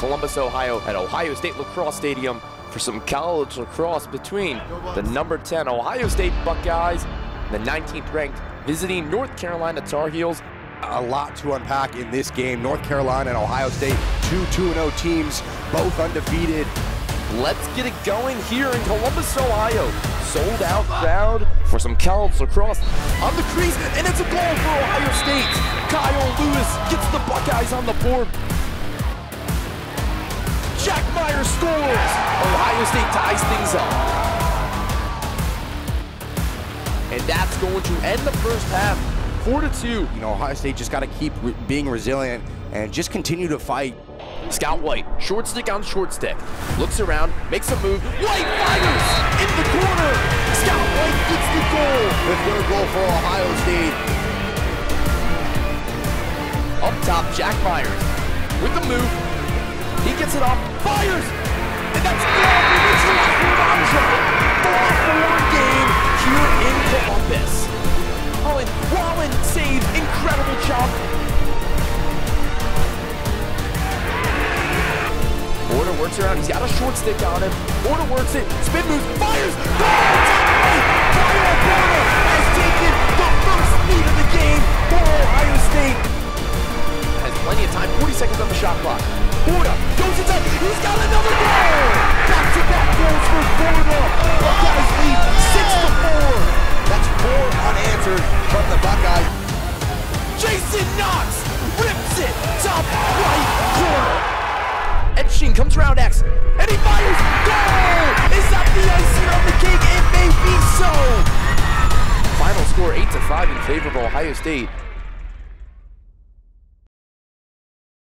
Columbus, Ohio at Ohio State Lacrosse Stadium for some college lacrosse between the number 10 Ohio State Buckeyes and the 19th ranked visiting North Carolina Tar Heels. A lot to unpack in this game. North Carolina and Ohio State, two 2-0 teams, both undefeated. Let's get it going here in Columbus, Ohio. Sold out crowd for some college lacrosse on the crease, and it's a goal for Ohio State. Kyle Lewis gets the Buckeyes on the board. Jack Meyer scores. Ohio State ties things up. And that's going to end the first half, four to two. You know, Ohio State just got to keep re being resilient and just continue to fight. Scout White, short stick on short stick. Looks around, makes a move. White fires in the corner. Scout White gets the goal. The third goal for Ohio State. Up top, Jack Myers with the move. He gets it off, fires, and that's good. Richard Mantra. 4-4 game here in Columbus. Holland, Wallen save, incredible job. Porter works around, he's got a short stick on him. Porter works it, spin moves, fires, goal! Kyle Porter has taken the first lead of the game for Ohio State. Has plenty of time, 40 seconds on the shot clock. Porter goes inside, he's got another goal! Back-to-back goals for Porter. Buckeyes lead 6 to 4. That's four unanswered from the Buckeyes. Jason Knox rips it top right corner. Epstein comes around X, and he fires. Goal! Is that the icing on the cake? It may be so. Final score 8 to 5 in favor of Ohio State.